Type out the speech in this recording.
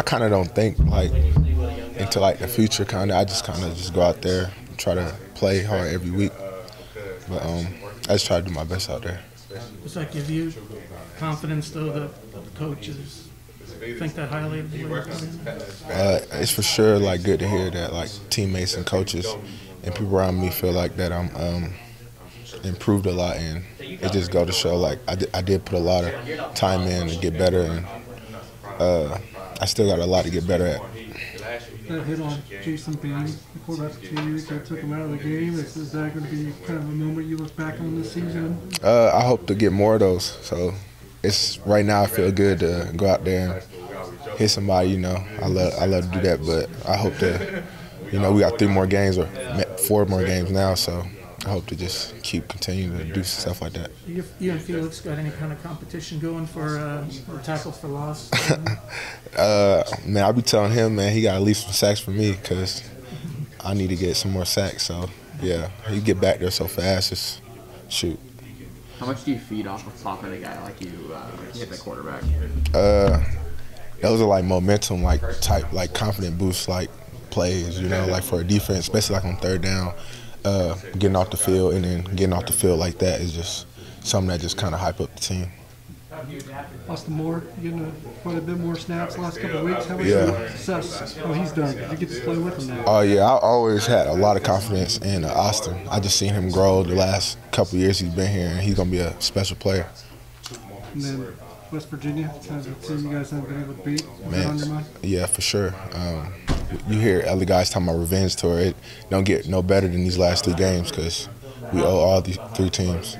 I kind of don't think like into like the future. Kind of, I just kind of just go out there, try to play hard every week. But um, I just try to do my best out there. Does that give you confidence, though, that the coaches think that highly of you're? Uh, it's for sure like good to hear that like teammates and coaches and people around me feel like that I'm um, improved a lot, and it just go to show like I did, I did put a lot of time in to get better, and uh, I still got a lot to get better at. That hit on Jason Bean, the quarterback two years, that took him out of the game. Is, is that going to be kind of a moment you look back on this season? Uh, I hope to get more of those. So it's right now I feel good to go out there and hit somebody. You know, I love I love to do that, but I hope to. You know, we got three more games or four more games now, so I hope to just keep continuing to do stuff like that. You, you and Felix got any kind of competition going for, uh, for tackles for loss? uh, man, I'll be telling him, man, he got at least some sacks for me because I need to get some more sacks. So, yeah, he get back there so fast, just shoot. How much do you feed off of popping a guy like you uh, hit the quarterback? Uh, those are like momentum, like type, like confident boosts, like plays. You know, like for a defense, especially like on third down, uh, getting off the field and then getting off the field like that is just something that just kind of hype up the team. Austin Moore getting a, quite a bit more snaps last couple of weeks. How much Yeah. success? Oh, he's done. You get to play with him now. Oh yeah, I always had a lot of confidence in uh, Austin. I just seen him grow the last couple of years he's been here, and he's gonna be a special player. And then West Virginia, kind of a team you guys haven't been able to beat. Was that on your Man, mind? yeah, for sure. Um, you hear other guys talking about revenge tour. It don't get no better than these last three games because we owe all these three teams.